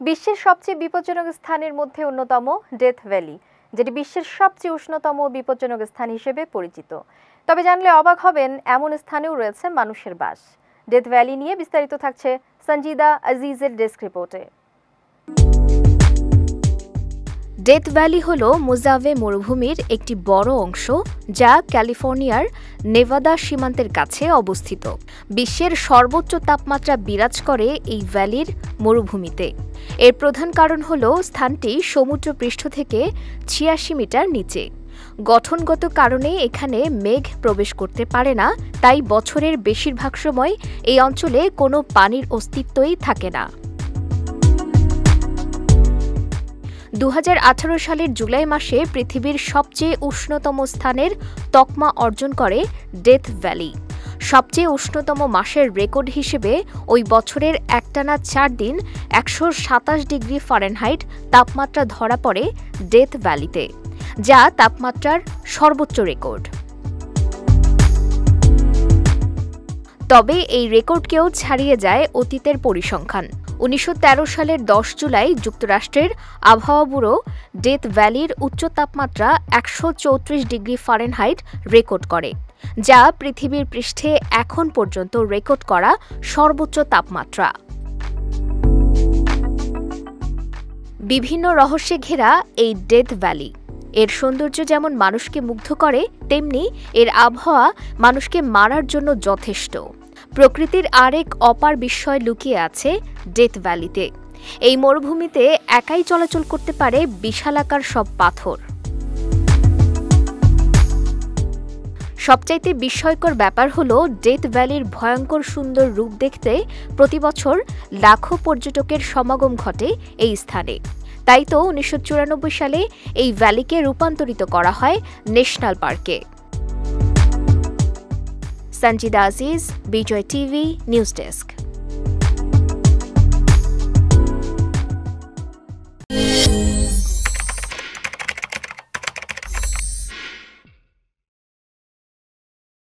বিশ্বের সবচেয়ে বিপজ্জনক স্থানের মধ্যে অন্যতম ডেথ ভ্যালি, যেটি বিশ্বের সবচেয়ে উষ্ণতম বিপজ্জনক স্থান হিসেবে পরিচিত। তবে জানলে অবাক হবেন, এমন স্থানেও রয়েছে মানুষের বাস। ডেথ ভ্যালি নিয়ে বিস্তারিত থাকছে সঞ্জিদা আজিজের ডেস্ক রিপোর্টে। ডেথ ভ্যালি হল মুজাভে মরুভূমির একটি বড় অংশ যা ক্যালিফোর্নিয়ার নেভাদা সীমান্তের কাছে অবস্থিত। বিশ্বের সর্বোচ্চ তাপমাত্রা বিরাজ করে এই ভ্যালির মরুভূমিতে। এর প্রধান কারণ হল স্থানটি সমুদ্রপৃষ্ঠ থেকে ছিয়াশি মিটার নিচে। গঠনগত কারণে এখানে মেঘ প্রবেশ করতে পারে না, তাই বছরের বেশিরভাগ সময় এই অঞ্চলে কোনো পানির অস্তিত্বই থাকে না। দু হাজার আঠারো সালের জুলাই মাসে পৃথিবীর সবচেয়ে উষ্ণতম স্থানের তকমা অর্জন করে ডেথ ভ্যালি। সবচেয়ে উষ্ণতম মাসের রেকর্ড হিসেবে ওই বছরের একটানা চার দিন একশো সাতাশ ডিগ্রি ফারেনহাইট তাপমাত্রা ধরা পড়ে ডেথ ভ্যালিতে, যা তাপমাত্রার সর্বোচ্চ রেকর্ড। তবে এই রেকর্ডকেও ছাড়িয়ে যায় অতীতের পরিসংখ্যান। উনিশশো তেরো সালের দশ জুলাই যুক্তরাষ্ট্রের আবহাওয়া ব্যুরো ডেথ ভ্যালির উচ্চ তাপমাত্রা একশো চৌত্রিশ ডিগ্রি ফারেনহাইট রেকর্ড করে, যা পৃথিবীর পৃষ্ঠে এখন পর্যন্ত রেকর্ড করা সর্বোচ্চ তাপমাত্রা। বিভিন্ন রহস্যে ঘেরা এই ডেথ ভ্যালি, এর সৌন্দর্য যেমন মানুষকে মুগ্ধ করে, তেমনি এর আবহাওয়া মানুষকে মারার জন্য যথেষ্ট। প্রকৃতির আরেক অপার বিস্ময় লুকিয়ে আছে ডেথ ভ্যালিতে। এই মরুভূমিতে একাই চলাচল করতে পারে বিশালাকার সব পাথর। সবচাইতে বিস্ময়কর ব্যাপার হল ডেথ ভ্যালির ভয়ঙ্কর সুন্দর রূপ দেখতে প্রতি বছর লাখো পর্যটকের সমাগম ঘটে এই স্থানে। তাই তো উনিশশো চুরানব্বই সালে এই ভ্যালিকে রূপান্তরিত করা হয় ন্যাশনাল পার্কে। Sanjida Aziz Bijoy TV news desk